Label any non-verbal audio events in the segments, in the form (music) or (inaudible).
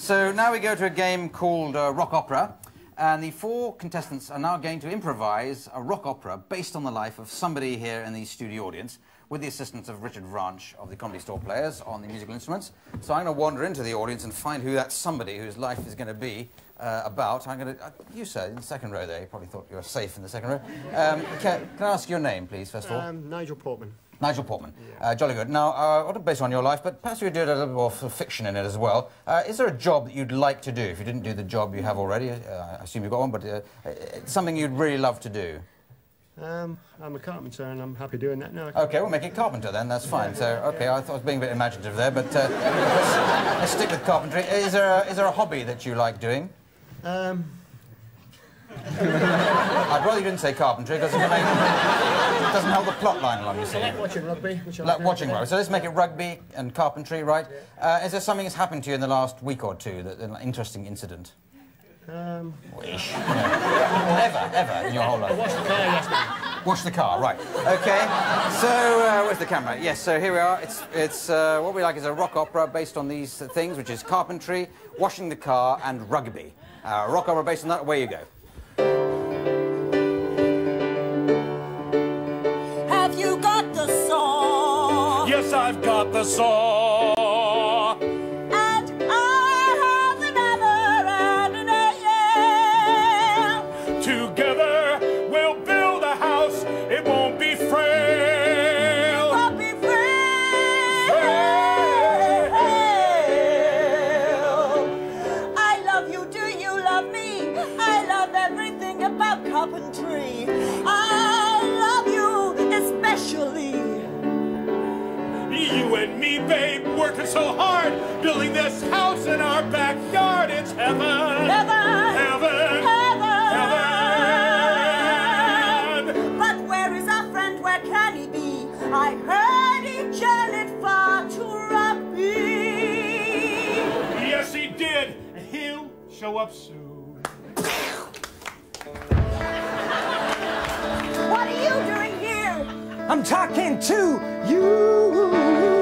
So now we go to a game called uh, Rock Opera, and the four contestants are now going to improvise a rock opera based on the life of somebody here in the studio audience, with the assistance of Richard Vranch of the Comedy Store Players on the musical instruments. So I'm going to wander into the audience and find who that somebody whose life is going to be uh, about. I'm going to... Uh, you, sir, in the second row there. You probably thought you were safe in the second row. Um, can, can, I ask your name, please, first of all? Um, Nigel Portman. Nigel Portman. Yeah. Uh, jolly good. Now, uh, what based on your life, but perhaps you do a little bit more fiction in it as well. Uh, is there a job that you'd like to do? If you didn't do the job you have already, uh, I assume you've got one, but uh, something you'd really love to do? Um, I'm a carpenter and I'm happy doing that now. OK, we'll make it carpenter then, that's fine. So, OK, I thought I was being a bit imaginative there, but uh, let's, (laughs) let's, stick with carpentry. Is there, a, is there a hobby that you like doing? Um, (laughs) I'd rather you didn't say carpentry because it, doesn't help the plot line along, you see. I like watching rugby. like watching rugby. So let's make it rugby and carpentry, right? Yeah. Uh, is there something that's happened to you in the last week or two, that, an interesting incident? Um... Wish. ever, ever in your whole life? I washed the car yesterday. Wash the car, right. OK. So, uh, where's the camera? Yes, so here we are. It's, it's uh, what we like is a rock opera based on these things, which is carpentry, washing the car, and rugby. Uh, rock opera based on that, away you go. I've got the saw. And I have the hammer and a nail. Together we'll build a house. It won't be frail. It won't be frail. I love you. Do you love me? I love everything about carpentry. I love you especially. You and me, babe, working so hard, building this house in our backyard. It's heaven. Heaven. Heaven. Heaven. But where is our friend? Where can he be? I heard he journeyed far to rugby. Yes, he did. And he'll show up soon. What are you doing here? I'm talking to you.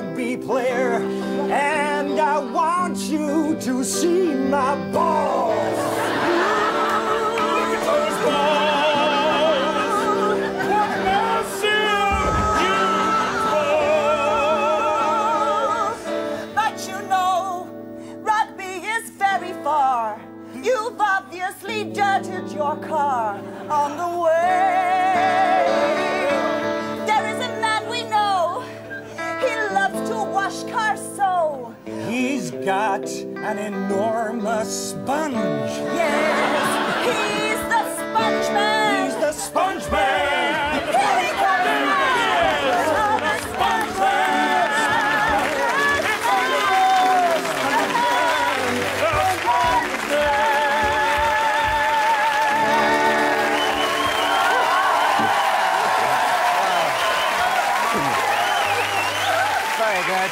Rugby player, and I want you to see my balls. What massive balls. But you know, rugby is very far. You've obviously dirtied your car on the way. Got an enormous sponge. Yes, he's the sponge man. He's the sponge man. Here he comes now. The sponge man. Very good.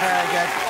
Very good.